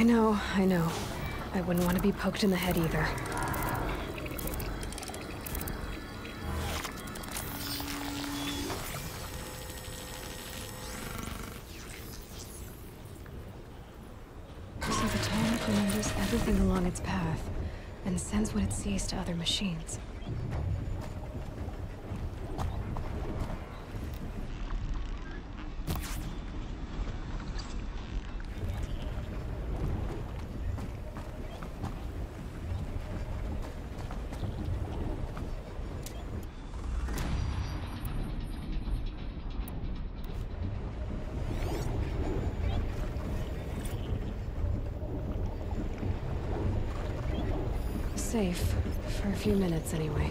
I know, I know. I wouldn't want to be poked in the head either. So the Tallneck remembers everything along its path, and sends what it sees to other machines. Safe. For a few minutes, anyway.